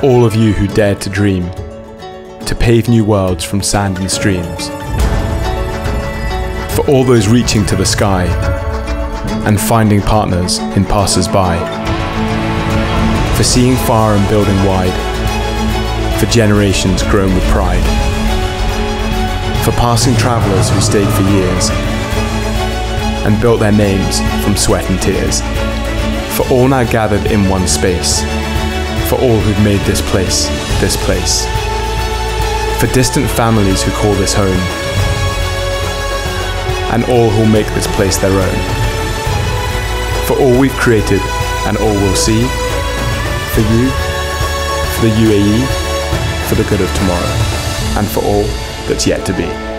all of you who dared to dream, to pave new worlds from sand and streams. For all those reaching to the sky and finding partners in passers-by. For seeing far and building wide. For generations grown with pride. For passing travellers who stayed for years and built their names from sweat and tears. For all now gathered in one space. For all who've made this place, this place. For distant families who call this home. And all who'll make this place their own. For all we've created and all we'll see. For you, for the UAE, for the good of tomorrow. And for all that's yet to be.